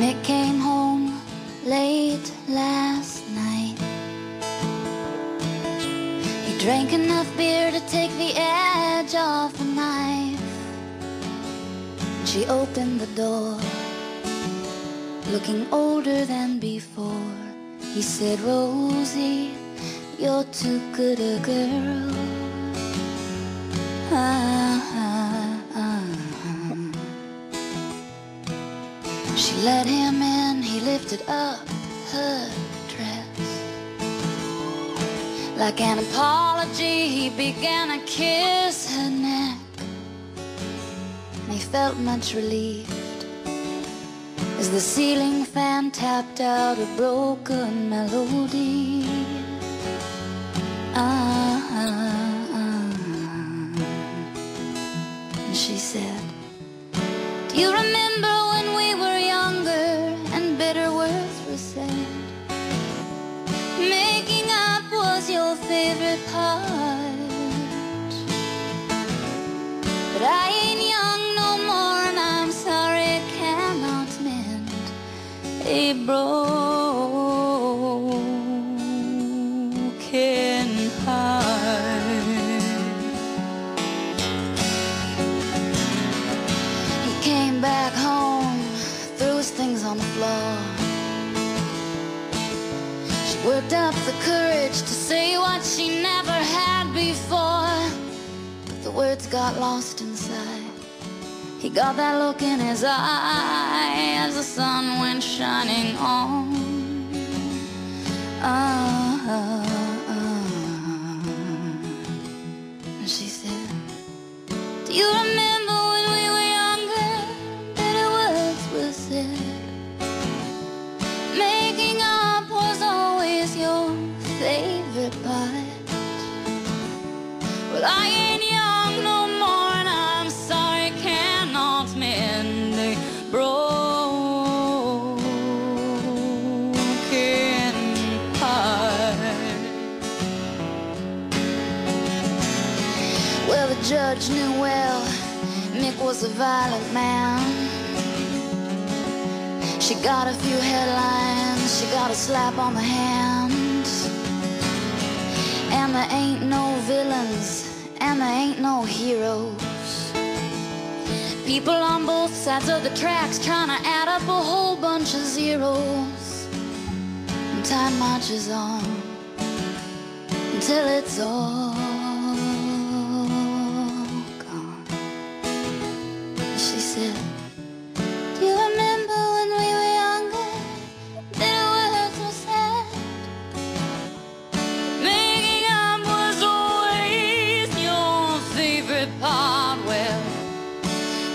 Mick came home late last night He drank enough beer to take the edge off the knife. She opened the door Looking older than before. He said, Rosey, you're too good a girl. Ah. She let him in, he lifted up her dress. Like an apology, he began to kiss her neck. And he felt much relieved as the ceiling fan tapped out a broken melody. Ah. And she said, Do you remember when part. But I ain't young no more, and I'm sorry I cannot mend a broken worked up the courage to say what she never had before. But the words got lost inside. He got that look in his eye as the sun went shining on. Ah, I ain't young no more, and I'm sorry, cannot mend a broken heart. Well, the judge knew well Mick was a violent man. She got a few headlines, she got a slap on the hand. And there ain't no villains, and there ain't no heroes. People on both sides of the tracks trying to add up a whole bunch of zeros. And time marches on until it's all gone. She said,